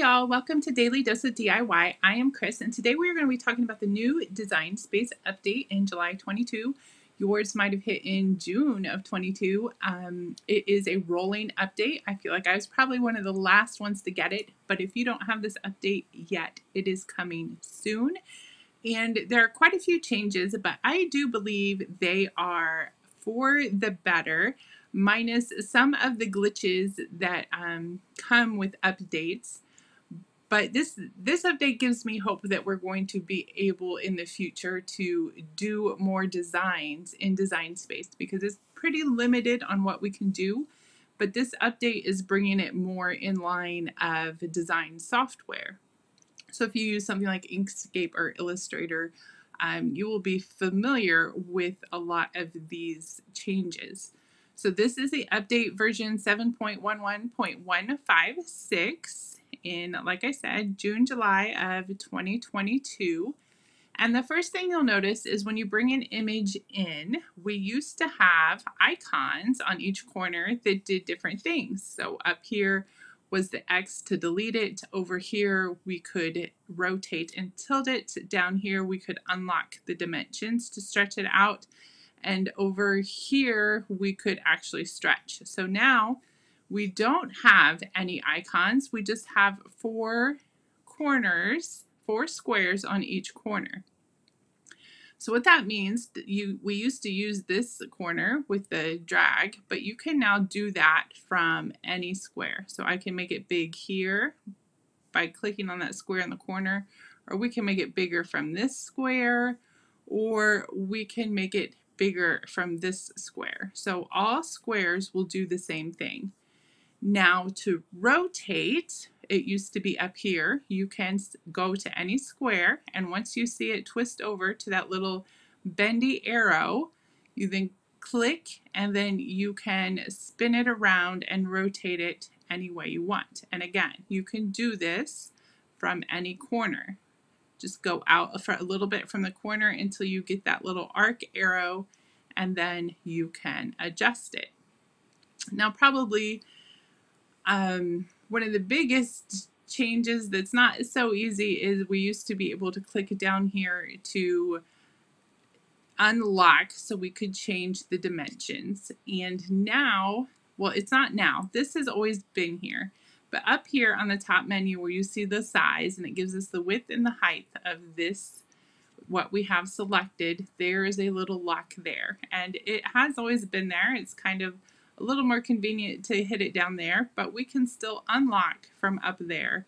y'all, welcome to Daily Dose of DIY. I am Chris and today we're going to be talking about the new Design Space update in July 22. Yours might have hit in June of 22. Um, it is a rolling update. I feel like I was probably one of the last ones to get it, but if you don't have this update yet, it is coming soon. And there are quite a few changes, but I do believe they are for the better minus some of the glitches that um, come with updates. But this this update gives me hope that we're going to be able in the future to do more designs in Design Space because it's pretty limited on what we can do. But this update is bringing it more in line of design software. So if you use something like Inkscape or Illustrator, um, you will be familiar with a lot of these changes. So this is the update version 7.11.156 in, like I said, June, July of 2022. And the first thing you'll notice is when you bring an image in, we used to have icons on each corner that did different things. So up here was the X to delete it. Over here, we could rotate and tilt it. Down here, we could unlock the dimensions to stretch it out. And over here, we could actually stretch. So now we don't have any icons. We just have four corners, four squares on each corner. So what that means, you we used to use this corner with the drag, but you can now do that from any square. So I can make it big here by clicking on that square in the corner, or we can make it bigger from this square, or we can make it bigger from this square. So all squares will do the same thing. Now to rotate, it used to be up here. You can go to any square and once you see it twist over to that little bendy arrow, you then click and then you can spin it around and rotate it any way you want. And again, you can do this from any corner. Just go out for a little bit from the corner until you get that little arc arrow and then you can adjust it. Now probably um, one of the biggest changes that's not so easy is we used to be able to click down here to unlock so we could change the dimensions. And now well it's not now. This has always been here. But up here on the top menu where you see the size and it gives us the width and the height of this what we have selected there is a little lock there. And it has always been there. It's kind of a little more convenient to hit it down there but we can still unlock from up there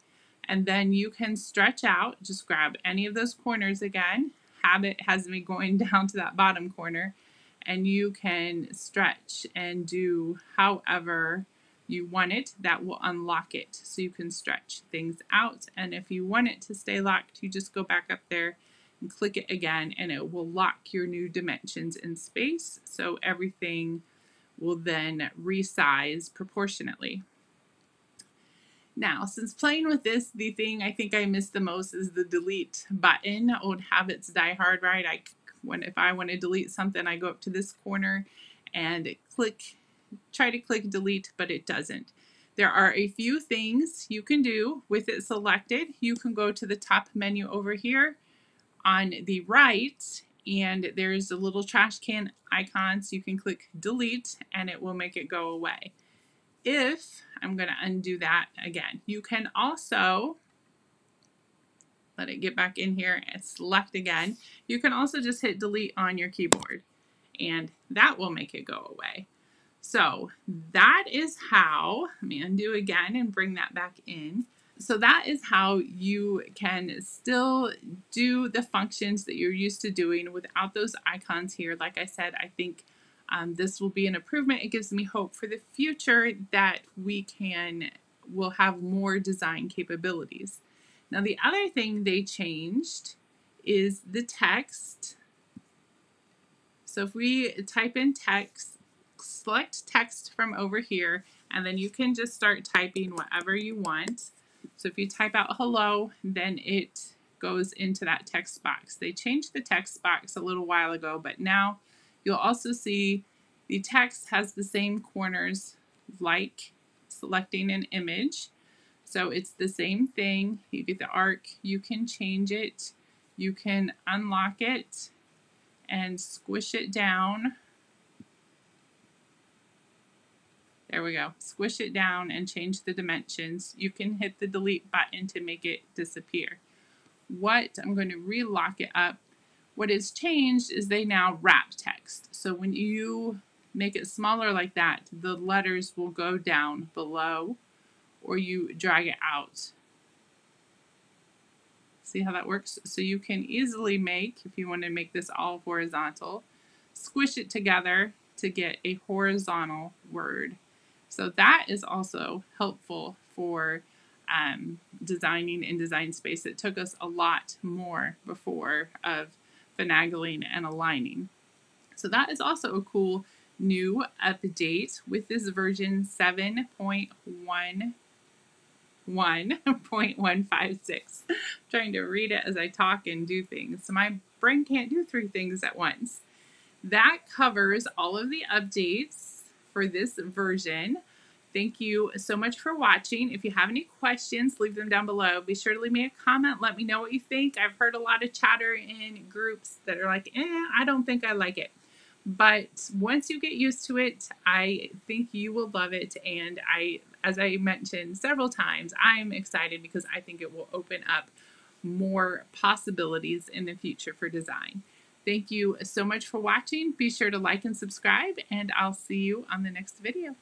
and then you can stretch out just grab any of those corners again habit has me going down to that bottom corner and you can stretch and do however you want it, that will unlock it. So you can stretch things out. And if you want it to stay locked, you just go back up there and click it again and it will lock your new dimensions in space. So everything will then resize proportionately. Now, since playing with this, the thing I think I miss the most is the delete button. Old habits die hard, right? I, when if I want to delete something, I go up to this corner and click try to click delete, but it doesn't. There are a few things you can do with it selected. You can go to the top menu over here on the right and there's a little trash can icon so you can click delete and it will make it go away. If, I'm going to undo that again, you can also let it get back in here and select again. You can also just hit delete on your keyboard and that will make it go away. So that is how, let me undo again and bring that back in. So that is how you can still do the functions that you're used to doing without those icons here. Like I said, I think um, this will be an improvement. It gives me hope for the future that we can, will have more design capabilities. Now the other thing they changed is the text. So if we type in text, select text from over here and then you can just start typing whatever you want. So if you type out hello, then it goes into that text box. They changed the text box a little while ago, but now you'll also see the text has the same corners like selecting an image. So it's the same thing. You get the arc, you can change it, you can unlock it and squish it down. There we go. Squish it down and change the dimensions. You can hit the delete button to make it disappear. What, I'm going to relock it up. What has changed is they now wrap text. So when you make it smaller like that, the letters will go down below or you drag it out. See how that works? So you can easily make, if you want to make this all horizontal, squish it together to get a horizontal word. So that is also helpful for um, designing in Design Space. It took us a lot more before of finagling and aligning. So that is also a cool new update with this version 7.1 1.156. trying to read it as I talk and do things. So my brain can't do three things at once. That covers all of the updates for this version. Thank you so much for watching. If you have any questions, leave them down below. Be sure to leave me a comment. Let me know what you think. I've heard a lot of chatter in groups that are like, eh, I don't think I like it. But once you get used to it, I think you will love it. And I, as I mentioned several times, I'm excited because I think it will open up more possibilities in the future for design. Thank you so much for watching. Be sure to like and subscribe, and I'll see you on the next video.